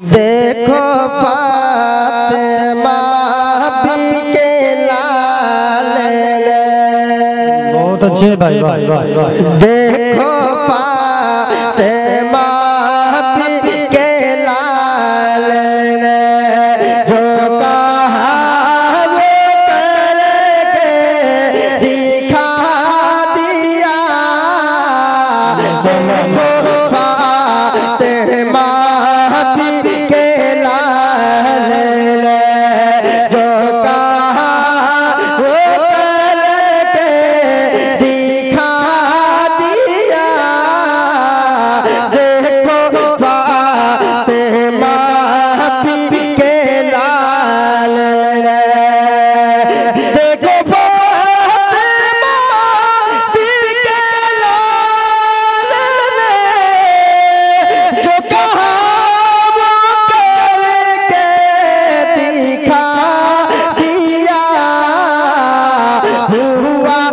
देखो फातिमा के लाल बहुत अच्छे भाई भाई भाई भाई। देखो पा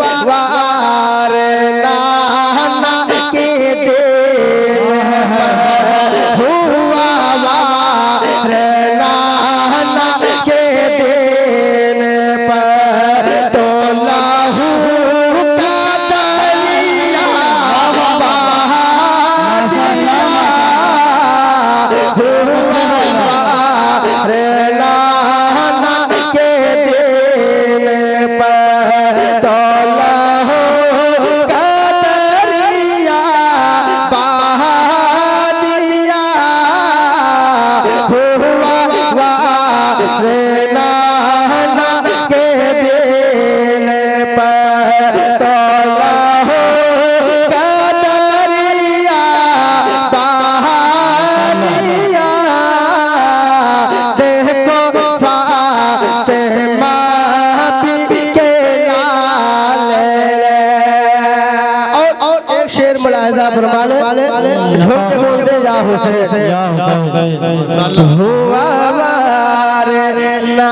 Wow. पैदा फरमा ले झुक के बोल दे या हुसैन। हुआ रे ना